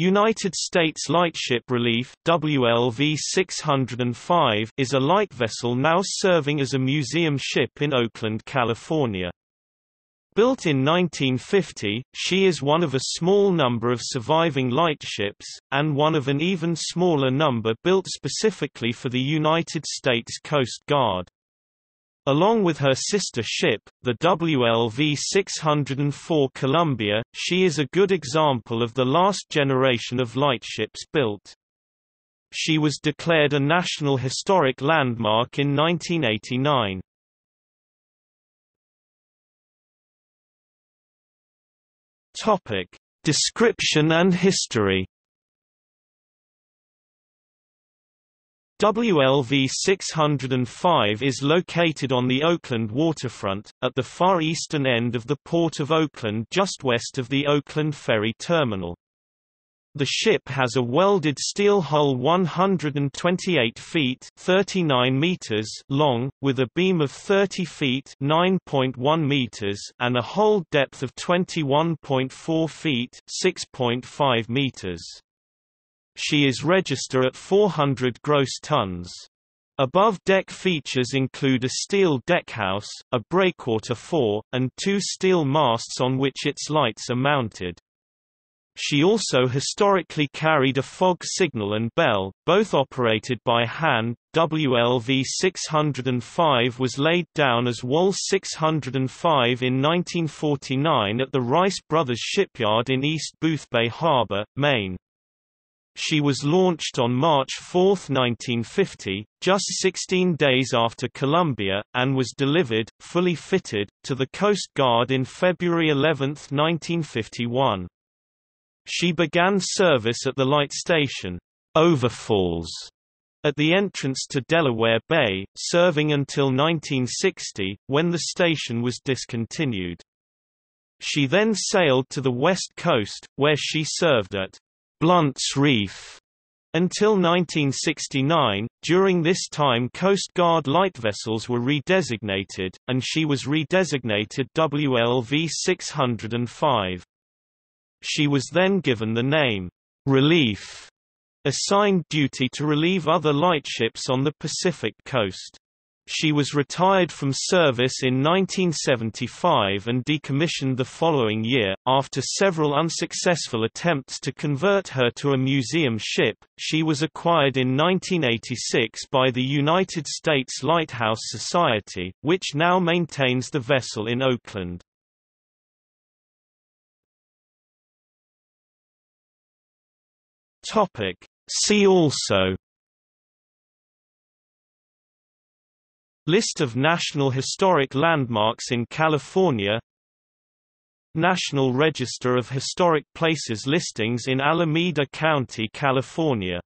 United States Lightship Relief WLV-605 is a light vessel now serving as a museum ship in Oakland, California. Built in 1950, she is one of a small number of surviving lightships, and one of an even smaller number built specifically for the United States Coast Guard. Along with her sister ship, the WLV-604 Columbia, she is a good example of the last generation of lightships built. She was declared a National Historic Landmark in 1989. Topic: Description and history WLV 605 is located on the Oakland waterfront, at the far eastern end of the Port of Oakland just west of the Oakland Ferry Terminal. The ship has a welded steel hull 128 feet 39 meters long, with a beam of 30 feet 9.1 meters and a hold depth of 21.4 feet 6.5 meters. She is register at 400 gross tons. Above-deck features include a steel deckhouse, a breakwater fore, and two steel masts on which its lights are mounted. She also historically carried a fog signal and bell, both operated by hand. WLV 605 was laid down as WOL 605 in 1949 at the Rice Brothers Shipyard in East Boothbay Harbor, Maine. She was launched on March 4, 1950, just 16 days after Columbia, and was delivered, fully fitted, to the Coast Guard in February 11, 1951. She began service at the light station, Overfalls, at the entrance to Delaware Bay, serving until 1960, when the station was discontinued. She then sailed to the west coast, where she served at Blunt's Reef until 1969. During this time Coast Guard light vessels were redesignated, and she was redesignated WLV 605. She was then given the name Relief, assigned duty to relieve other lightships on the Pacific coast. She was retired from service in 1975 and decommissioned the following year. After several unsuccessful attempts to convert her to a museum ship, she was acquired in 1986 by the United States Lighthouse Society, which now maintains the vessel in Oakland. Topic. See also List of National Historic Landmarks in California. National Register of Historic Places listings in Alameda County, California